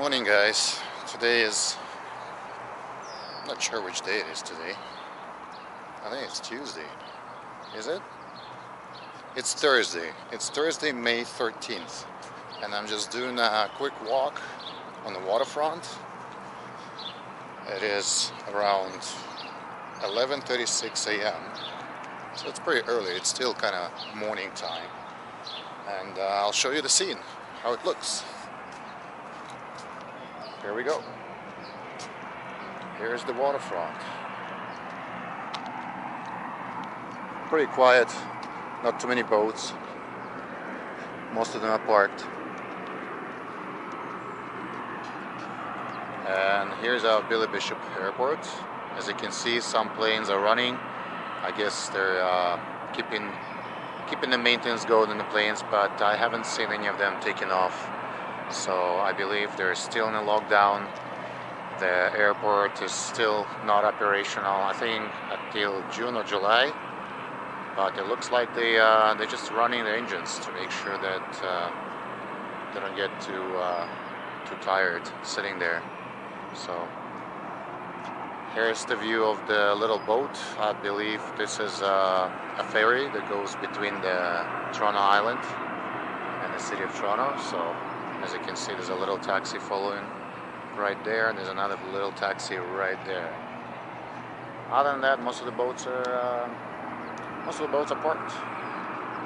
morning guys. Today is I'm not sure which day it is today. I think it's Tuesday. Is it? It's Thursday. It's Thursday May 13th and I'm just doing a quick walk on the waterfront. It is around 11:36 a.m. so it's pretty early. It's still kind of morning time. And uh, I'll show you the scene how it looks here we go. Here's the waterfront. Pretty quiet, not too many boats. Most of them are parked. And here's our Billy Bishop Airport. As you can see, some planes are running. I guess they're uh, keeping keeping the maintenance going in the planes, but I haven't seen any of them taking off so I believe they're still in a lockdown. The airport is still not operational, I think until June or July. But it looks like they, uh, they're just running the engines to make sure that uh, they don't get too, uh, too tired sitting there. So here's the view of the little boat. I believe this is uh, a ferry that goes between the Toronto Island and the city of Toronto. So as you can see, there's a little taxi following right there, and there's another little taxi right there. Other than that, most of the boats are uh, most of the boats are parked.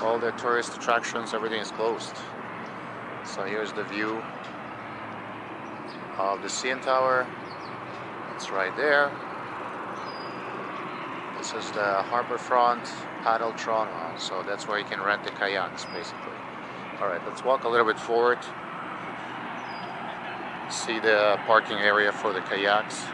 All the tourist attractions, everything is closed. So here's the view of the CN Tower. It's right there. This is the Harbourfront Paddle Toronto. So that's where you can rent the kayaks, basically. All right, let's walk a little bit forward see the parking area for the kayaks.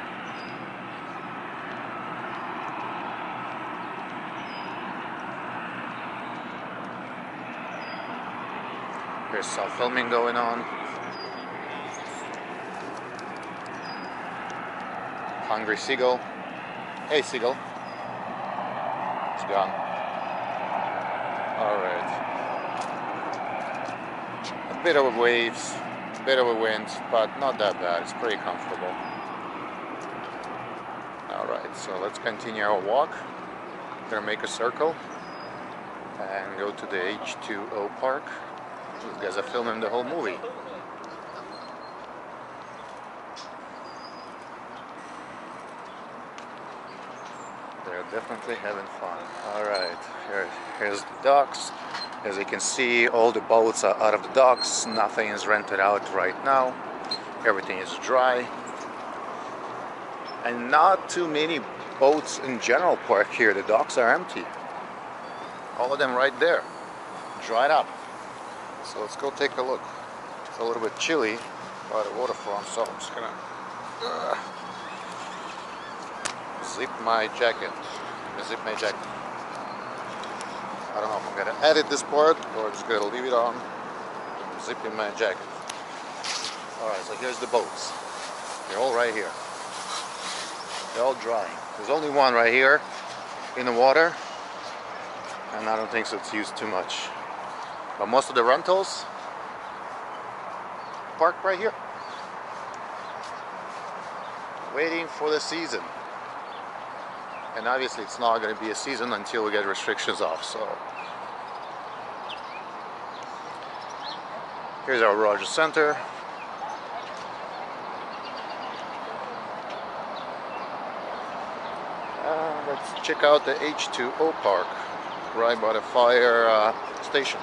There's some filming going on. Hungry seagull. Hey seagull. It's gone. Alright. A bit of waves bit of a wind, but not that bad. It's pretty comfortable. Alright, so let's continue our walk. We're gonna make a circle and go to the H2O park. These guys are filming the whole movie. They're definitely having fun. Alright, here, here's the docks. As you can see, all the boats are out of the docks. Nothing is rented out right now. Everything is dry. And not too many boats in general park here. The docks are empty. All of them right there. Dried up. So let's go take a look. It's a little bit chilly by the waterfront, so I'm just gonna uh, zip my jacket. Zip my jacket. I don't know if I'm gonna edit this part or just gonna leave it on I'm zipping my jacket. Alright, so here's the boats. They're all right here. They're all drying. There's only one right here in the water and I don't think so it's used too much. But most of the rentals parked right here. Waiting for the season and obviously it's not going to be a season until we get restrictions off so. Here's our Rogers Center. Uh, let's check out the H2O park right by the fire uh, station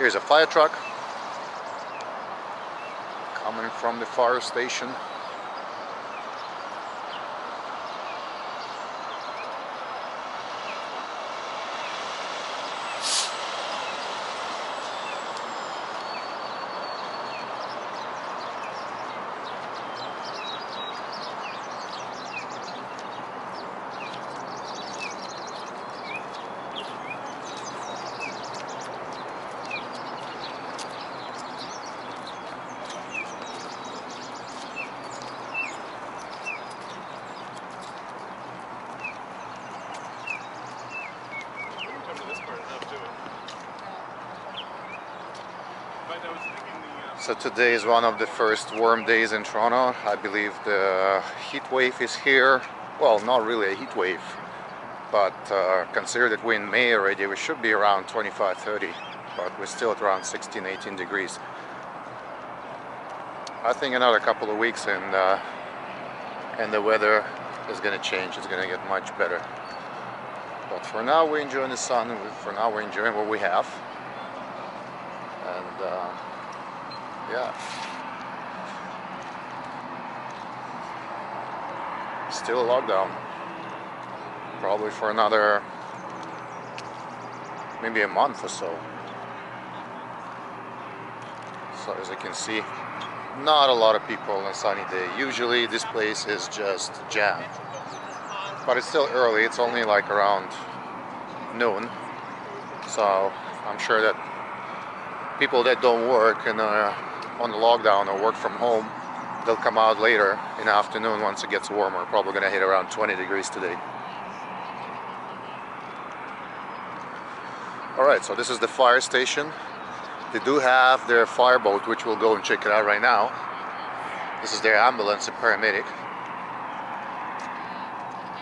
Here's a fire truck coming from the fire station. So today is one of the first warm days in Toronto. I believe the heat wave is here. Well, not really a heat wave, but uh, consider that we're in May already. We should be around 25, 30, but we're still at around 16, 18 degrees. I think another couple of weeks and uh, and the weather is going to change. It's going to get much better. But for now, we're enjoying the sun. For now, we're enjoying what we have. And uh, yeah. Still a lockdown. Probably for another maybe a month or so. So as you can see, not a lot of people on a sunny day. Usually this place is just jammed. But it's still early, it's only like around noon. So I'm sure that people that don't work and are on the lockdown or work from home, they'll come out later in the afternoon once it gets warmer. Probably gonna hit around 20 degrees today. Alright, so this is the fire station. They do have their fireboat, which we'll go and check it out right now. This is their ambulance and paramedic.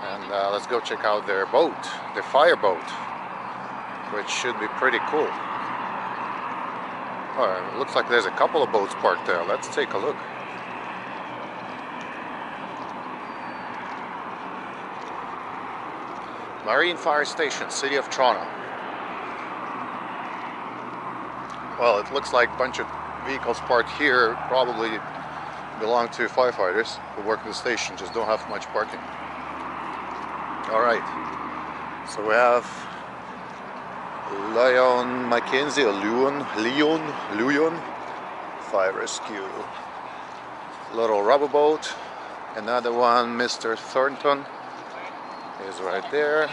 And uh, let's go check out their boat, their fireboat, which should be pretty cool. Oh, it looks like there's a couple of boats parked there. Let's take a look. Marine Fire Station, City of Toronto. Well, it looks like a bunch of vehicles parked here probably belong to firefighters who work at the station, just don't have much parking. All right, so we have Leon Mackenzie or Leon, Leon, Leon, fire rescue. Little rubber boat. Another one, Mr. Thornton, is right there.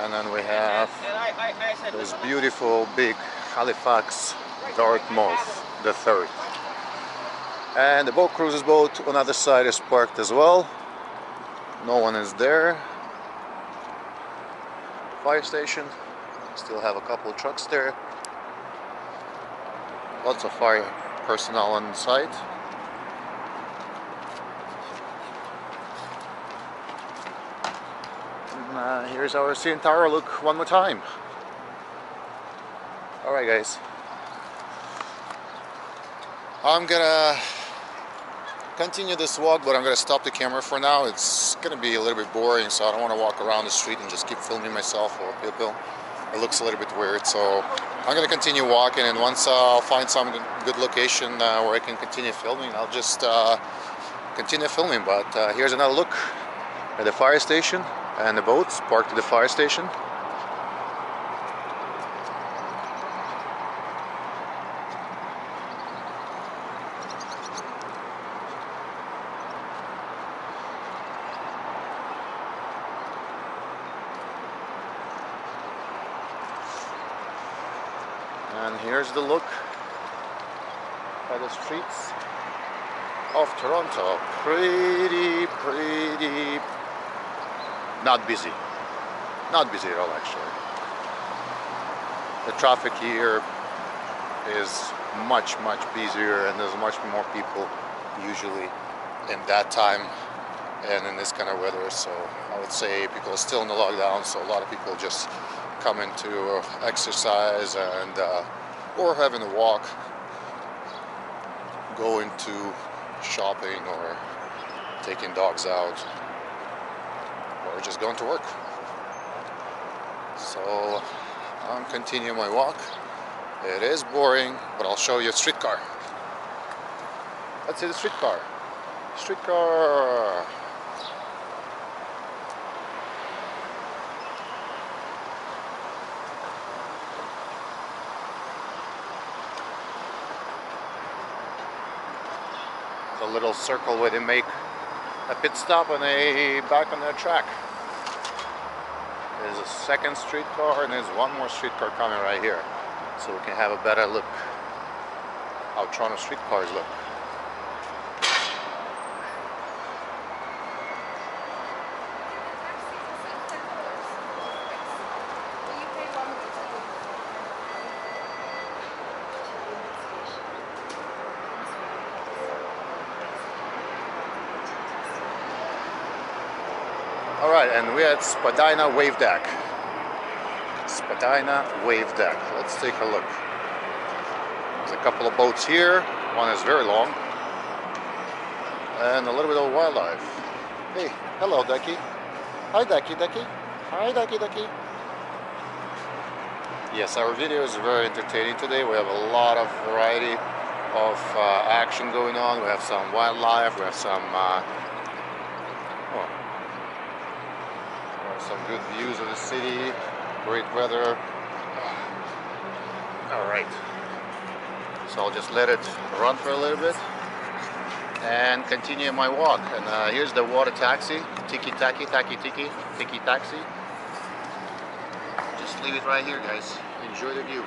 And then we have this beautiful big Halifax Dartmouth the third. And the boat cruises boat on the other side is parked as well. No one is there. Fire station. Still have a couple of trucks there. Lots of fire personnel on site. uh, here's our CN Tower look one more time. Alright guys. I'm gonna continue this walk but I'm gonna stop the camera for now. It's gonna be a little bit boring so I don't want to walk around the street and just keep filming myself or people. It looks a little bit weird so I'm gonna continue walking and once I'll find some good location uh, where I can continue filming I'll just uh, continue filming but uh, here's another look at the fire station and the boats parked at the fire station. And here's the look at the streets of Toronto. Pretty, pretty, not busy. Not busy at all, actually. The traffic here is much, much busier and there's much more people usually in that time and in this kind of weather. So I would say people are still in the lockdown, so a lot of people just coming to exercise and uh, or having a walk, going to shopping or taking dogs out or just going to work. So I'm continuing my walk. It is boring, but I'll show you a streetcar. Let's see the streetcar. Streetcar. The little circle where they make a pit stop and a back on their track. There's a second streetcar and there's one more streetcar coming right here. So we can have a better look how Toronto streetcars look. right, and we're at Spadina Wave Deck. Spadina Wave Deck. Let's take a look. There's a couple of boats here. One is very long. And a little bit of wildlife. Hey, hello, Ducky. Hi, Ducky, Ducky. Hi, Ducky, Ducky. Yes, our video is very entertaining today. We have a lot of variety of uh, action going on. We have some wildlife. We have some uh, oh, we have some good views of the city. Great weather. All right. So I'll just let it run for a little bit and continue my walk. And uh, here's the water taxi, Tiki Taki, Taki Tiki, Tiki Taxi. Just leave it right here, guys. Enjoy the view.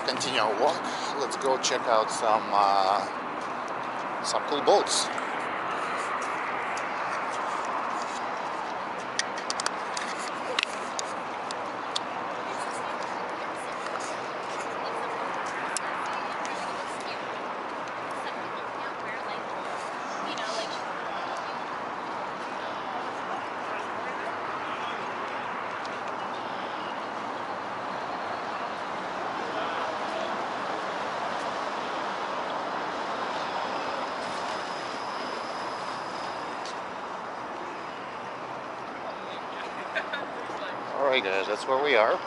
Let's continue our walk. Let's go check out some uh, some cool boats. Guys, that's where we are.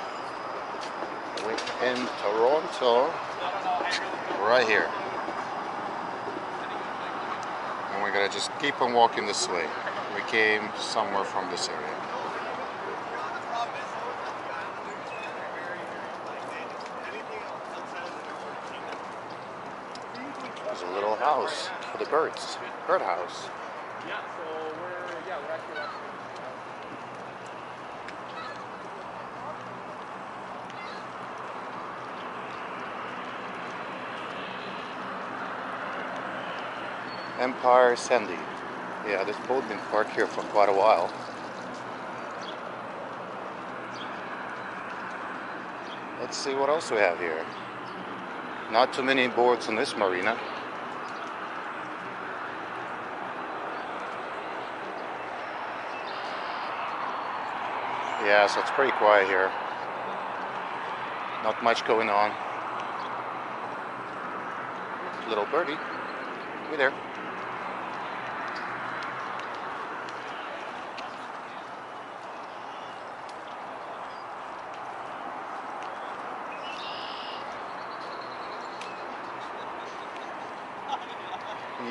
We're in Toronto, right here. And we're gonna just keep on walking this way. We came somewhere from this area. There's a little house for the birds, bird house. Yeah, so we're yeah we're actually Empire Sandy. Yeah, this boat's been parked here for quite a while. Let's see what else we have here. Not too many boards in this marina. Yeah, so it's pretty quiet here. Not much going on. Little birdie. We there.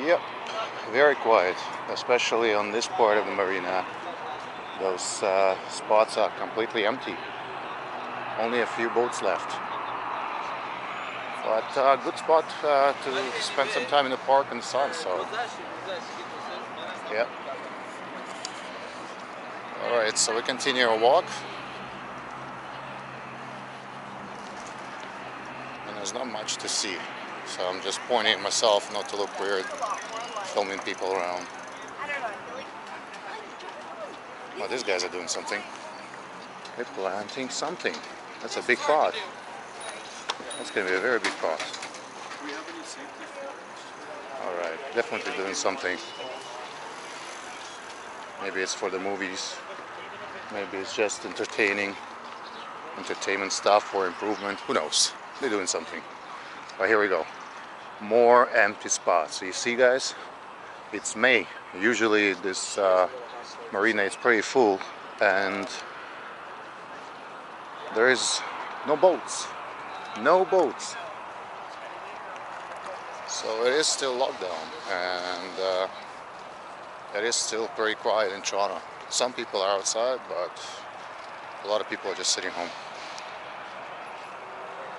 Yep, very quiet, especially on this part of the marina. Those uh, spots are completely empty. Only a few boats left. But uh, good spot uh, to spend some time in the park in the sun. So, yeah. All right, so we continue our walk. And there's not much to see. So I'm just pointing at myself not to look weird, filming people around. Oh, these guys are doing something. They're planting something. That's a big pot. That's going to be a very big pot. All right, definitely doing something. Maybe it's for the movies. Maybe it's just entertaining, entertainment stuff or improvement. Who knows? They're doing something. But here we go. More empty spots. You see, guys, it's May. Usually this uh, marina is pretty full, and there is no boats. No boats. So it is still lockdown, and uh, it is still pretty quiet in Toronto. Some people are outside, but a lot of people are just sitting home.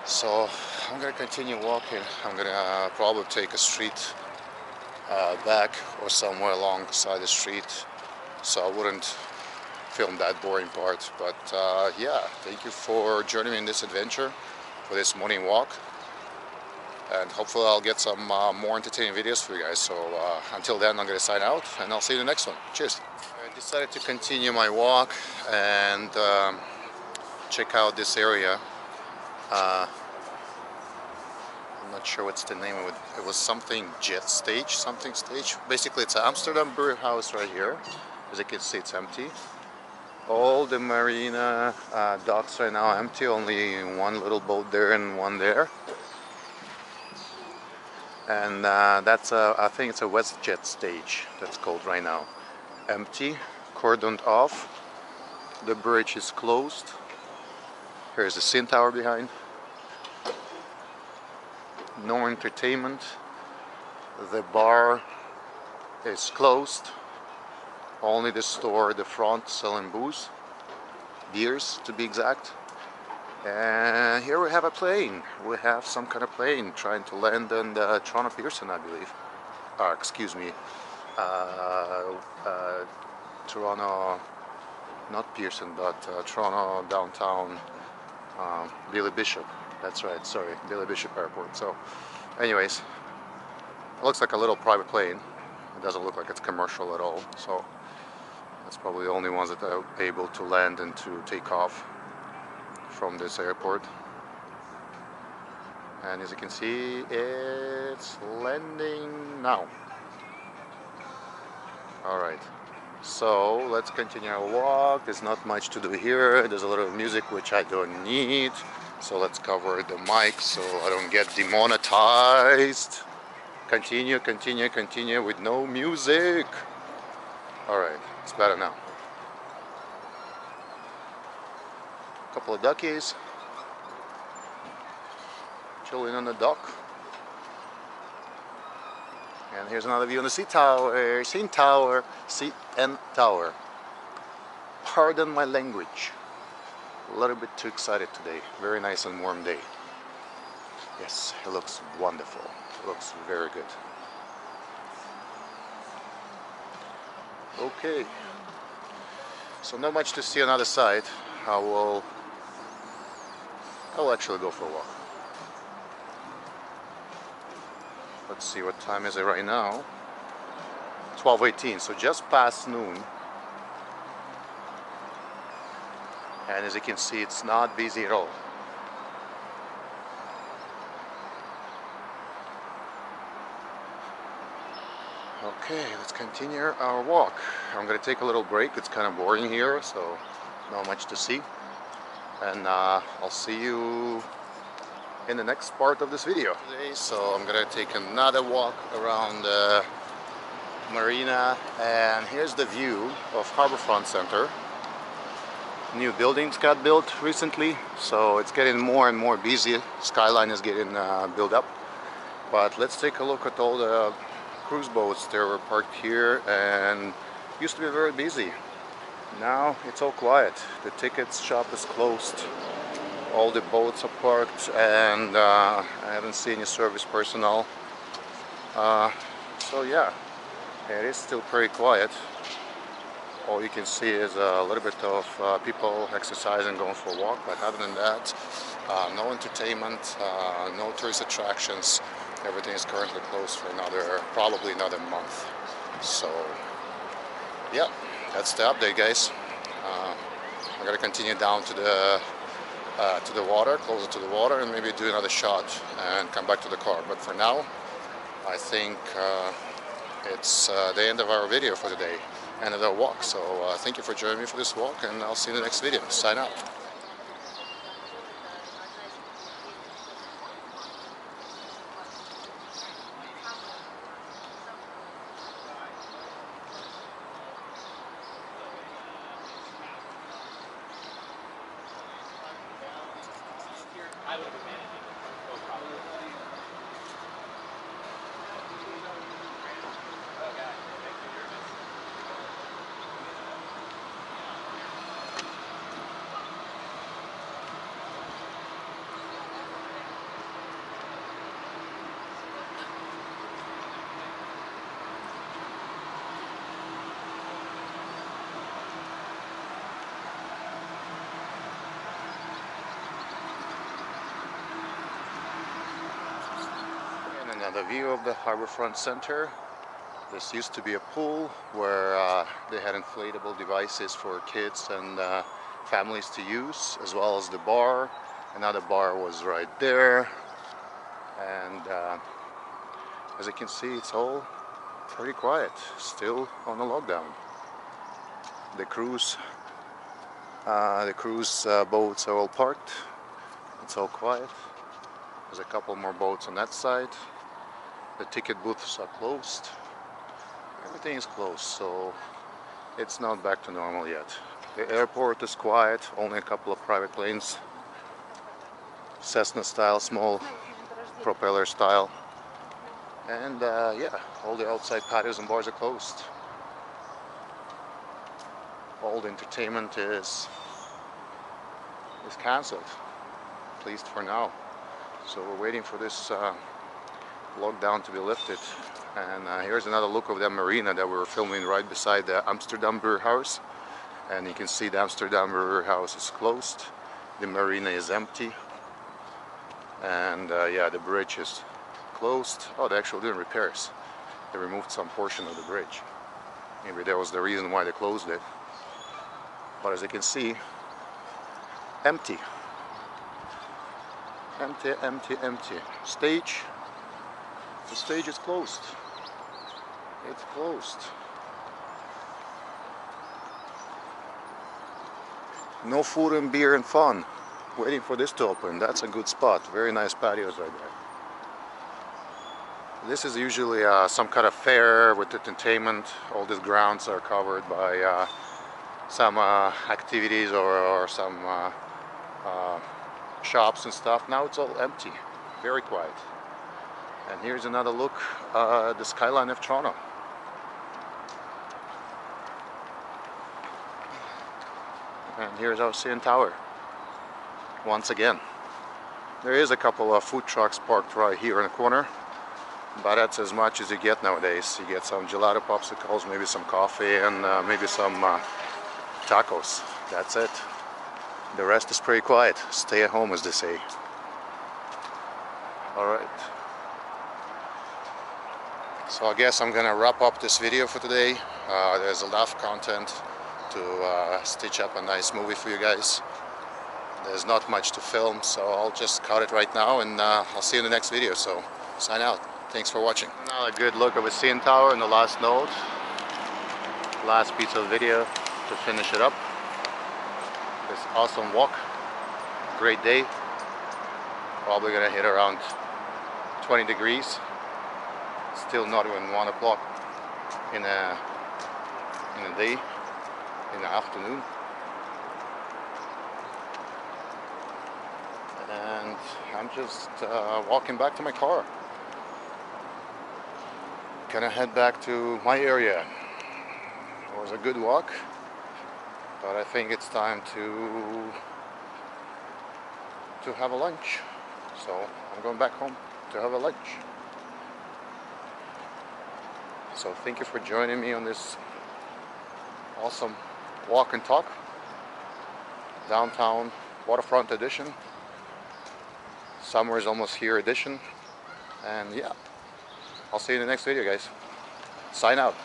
So I'm gonna continue walking. I'm gonna uh, probably take a street uh, back or somewhere alongside the street, so I wouldn't film that boring part. But uh, yeah, thank you for joining me in this adventure for this morning walk, and hopefully I'll get some uh, more entertaining videos for you guys. So uh, until then, I'm gonna sign out, and I'll see you in the next one. Cheers. I decided to continue my walk and um, check out this area. Not sure what's the name of it. It was something jet stage, something stage. Basically, it's an Amsterdam brew house right here. As you can see, it's empty. All the marina uh, docks right now empty. Only one little boat there and one there. And uh, that's a, I think it's a WestJet stage. That's called right now. Empty, cordoned off. The bridge is closed. Here's the CN Tower behind. No entertainment. The bar is closed. Only the store, the front, selling booze, beers to be exact. And here we have a plane. We have some kind of plane trying to land the Toronto Pearson, I believe. Uh, excuse me, uh, uh, Toronto, not Pearson, but uh, Toronto downtown um, Billy Bishop. That's right, sorry, Billy Bishop Airport. So, anyways, it looks like a little private plane. It doesn't look like it's commercial at all. So, that's probably the only ones that are able to land and to take off from this airport. And as you can see, it's landing now. All right. So let's continue our walk. There's not much to do here. There's a little music which I don't need. So let's cover the mic so I don't get demonetized. Continue, continue, continue with no music. All right, it's better now. Couple of duckies chilling on the dock. And here's another view on the sea tower, sea Tower, sea and Tower. Pardon my language. A little bit too excited today. Very nice and warm day. Yes, it looks wonderful. It looks very good. Okay. So not much to see on the other side. I will I will actually go for a walk. Let's see what time is it right now. 12:18, so just past noon. And as you can see, it's not busy at all. Okay, let's continue our walk. I'm gonna take a little break. It's kind of boring here, so not much to see. And uh, I'll see you in the next part of this video. Today, so I'm gonna take another walk around the marina and here's the view of Harbourfront Center. New buildings got built recently, so it's getting more and more busy. Skyline is getting uh, built up. But let's take a look at all the cruise boats that were parked here and used to be very busy. Now it's all quiet. The tickets shop is closed. All the boats are parked and uh, I haven't seen any service personnel. Uh, so yeah, it is still pretty quiet all you can see is a little bit of uh, people exercising, going for a walk, but other than that, uh, no entertainment, uh, no tourist attractions. Everything is currently closed for another, probably another month. So, yeah, that's the update, guys. Uh, I'm gonna continue down to the uh, to the water, closer to the water, and maybe do another shot and come back to the car. But for now, I think uh, it's the end of our video for today and a walk. So uh, thank you for joining me for this walk and I'll see you in the next video. Sign out. Another view of the Harbourfront Center. This used to be a pool where uh, they had inflatable devices for kids and uh, families to use, as well as the bar. Another bar was right there. And uh, as you can see, it's all pretty quiet, still on the lockdown. The cruise, uh, the cruise uh, boats are all parked. It's all quiet. There's a couple more boats on that side. The ticket booths are closed. Everything is closed, so it's not back to normal yet. The airport is quiet, only a couple of private planes. Cessna style, small propeller style. And uh, yeah, all the outside patios and bars are closed. All the entertainment is is cancelled, at least for now. So we're waiting for this uh, lockdown to be lifted. And uh, here's another look of the marina that we were filming right beside the Amsterdam Brewer House. And you can see the Amsterdam Brewer House is closed. The marina is empty. And uh, yeah, the bridge is closed. Oh, they're actually doing repairs. They removed some portion of the bridge. Maybe that was the reason why they closed it. But as you can see, empty empty, empty, empty. Stage, the stage is closed. It's closed. No food and beer and fun. Waiting for this to open. That's a good spot. Very nice patios right there. This is usually uh, some kind of fair with entertainment. All these grounds are covered by uh, some uh, activities or, or some uh, uh, shops and stuff. Now it's all empty, very quiet. And here's another look uh, the skyline of Toronto. And here's our CN Tower. Once again. There is a couple of food trucks parked right here in the corner. But that's as much as you get nowadays. You get some gelato popsicles, maybe some coffee, and uh, maybe some uh, tacos. That's it. The rest is pretty quiet. Stay at home, as they say. Alright. So I guess I'm gonna wrap up this video for today. Uh, there's a lot of content to uh, stitch up a nice movie for you guys. There's not much to film, so I'll just cut it right now and uh, I'll see you in the next video. So sign out. Thanks for watching. Now a good look of a CN Tower in the last note. Last piece of video to finish it up. this awesome walk. Great day. Probably gonna hit around 20 degrees. Still not even one o'clock in a in a day, in the afternoon. And I'm just uh, walking back to my car. Gonna head back to my area. It was a good walk, but I think it's time to to have a lunch. So I'm going back home to have a lunch. So thank you for joining me on this awesome walk and talk. Downtown waterfront edition. Summer is almost here edition. And yeah i'll see you in the next video guys. Sign out